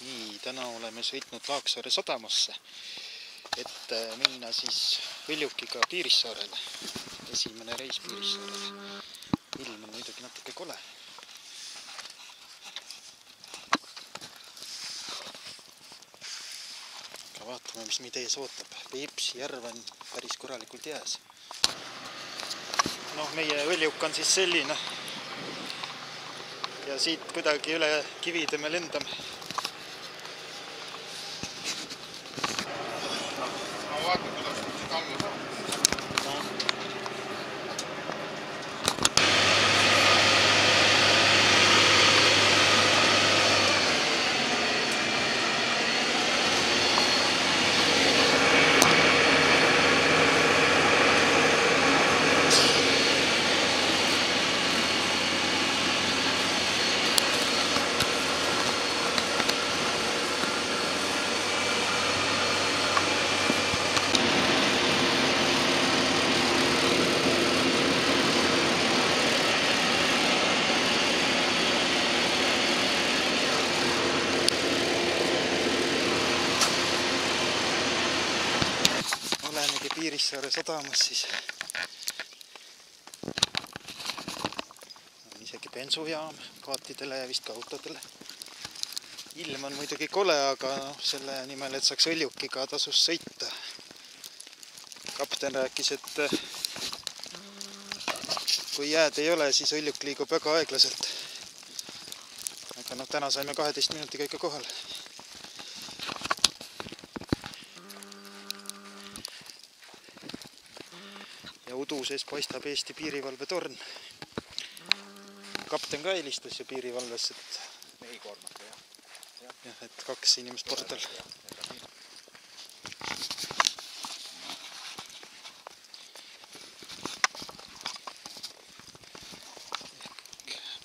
nii, täna oleme sõitnud Laaksaare sadamasse, et äh, minna siis Võljukiga Piirissaarele. esimene reis Piirissaarele. ilm on muidugi natuke kole. aga vaatame, mis meid ees ootab. Peipsi järv on päris korralikult jääs. noh, meie Võljuk on siis selline ja siit kuidagi üle kivide me lendame. Piirissaare sadamas siis. on isegi bensujaam paatidele ja vist ka autodele. ilm on muidugi kole, aga noh, selle nimel, et saaks Võljukiga tasus sõita. kapten rääkis, et eh, kui jääd ei ole, siis Võljuk liigub väga aeglaselt. aga noh, täna saime kaheteist minutiga ikka kohale. ja udu sees paistab Eesti piirivalvetorn. kapten ka helistas ju piirivalves, et mehi koormata jah. jah, et kaks inimest pardal.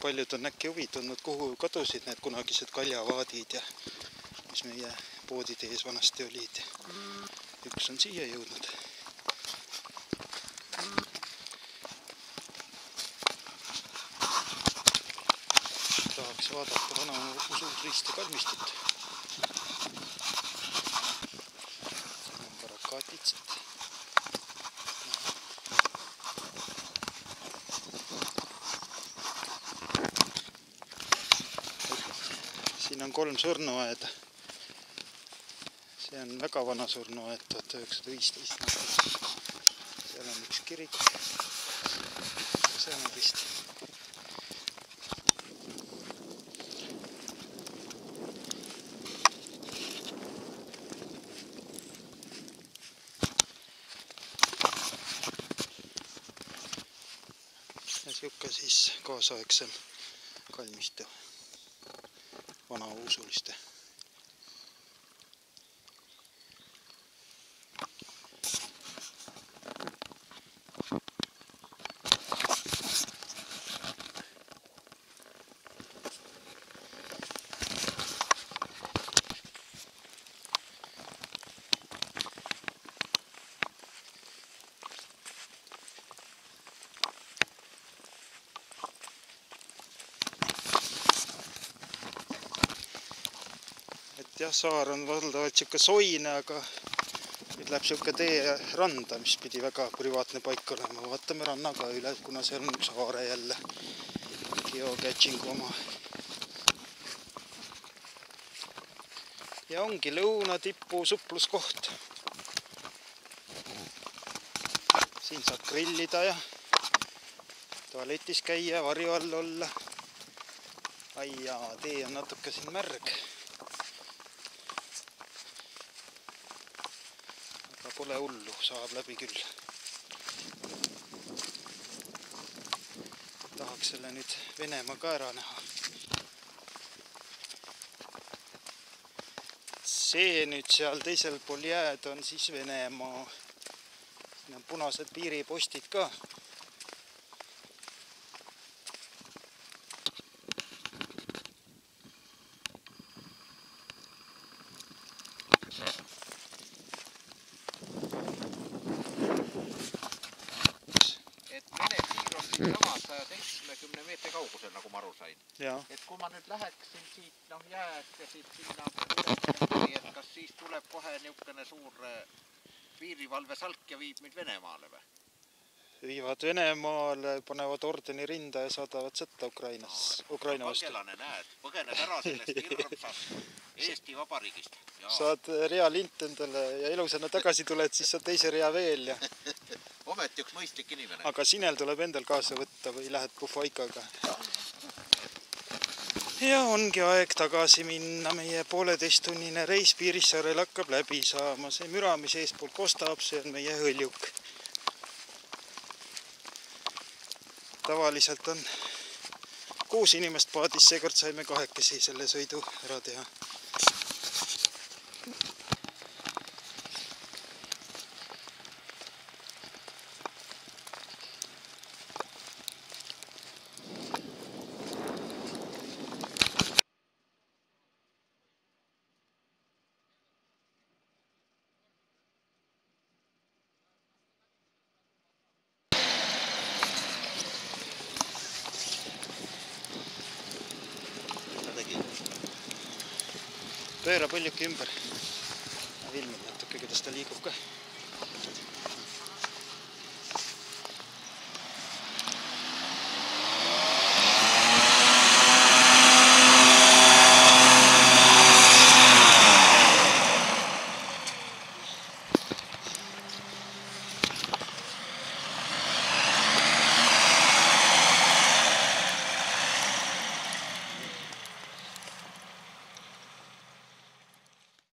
paljud on äkki huvi tundnud, kuhu kadusid need kunagised kaljavaadid ja mis meie poodide ees vanasti olid. üks on siia jõudnud. Tahaks vaadata vana usukristli kalmistut. siin on barakatitsed. siin on kolm surnuaeda. see on väga vana surnuaed, tuhat üheksasada viisteist. seal on üks kirik. seal on vist ja sihuke siis kaasaegsem kalmistu vanausuliste. et jah, saar on valdavalt sihuke soine, aga nüüd läheb sihuke tee randa, mis pidi väga privaatne paik olema. vaatame rannaga üle, kuna seal on üks haare jälle. geocaching'u oma. ja ongi lõunatipu supluskoht. siin saab grillida ja tualetis käia, varju all olla. ai jaa, tee on natuke siin märg aga pole hullu, saab läbi küll. tahaks selle nüüd Venemaa ka ära näha. see nüüd seal teisel pool jääd on siis Venemaa. siin on punased piiripostid ka. Sama kahesaja seitsmekümne meetri kaugusel, nagu ma aru sain. et kui ma nüüd läheksin siit noh jääst ja siit sinna et kas siis tuleb kohe niisugune suur äh, piirivalvesalk ja viib meid Venemaale või? viivad Venemaale, panevad ordeni rinda ja saadavad sõtta Ukrainas, Ukraina vastu. valgelane, näed, põgened ära sellest hirmsast Eesti Vabariigist. saad rea lint endale ja ilusana tagasi tuled, siis saad teise rea veel ja, ometi üks mõistlik inimene. aga sinel tuleb endal kaasa võtta või lähed puhvaikaga. ja ongi aeg tagasi minna, meie pooleteisttunnine reis Piirissaarel hakkab läbi saama, see müra, mis eespool kostab, see on meie hõljuk. tavaliselt on kuus inimest paadis, seekord saime kahekesi selle sõidu ära teha. Pööra põljuki ümber. filmin natuke, kuidas ta liigub ka